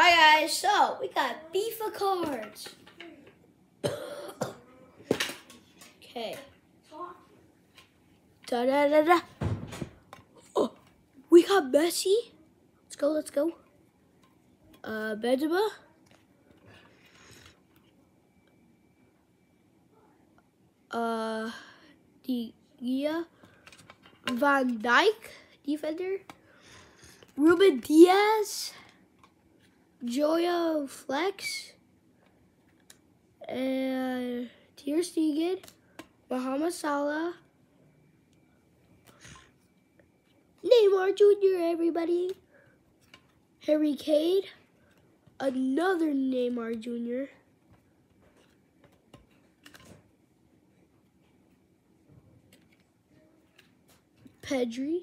Hi guys, so we got FIFA cards. okay. Da da da da. Oh, we got Messi. Let's go, let's go. Uh, Benzema. Uh, De Gea. Van Dijk, defender. Ruben Dias. Joao Felix. And Ter Stegen. Muhammad. Neymar Jr., everybody. Harry Kane. Another Neymar Jr. Pedri.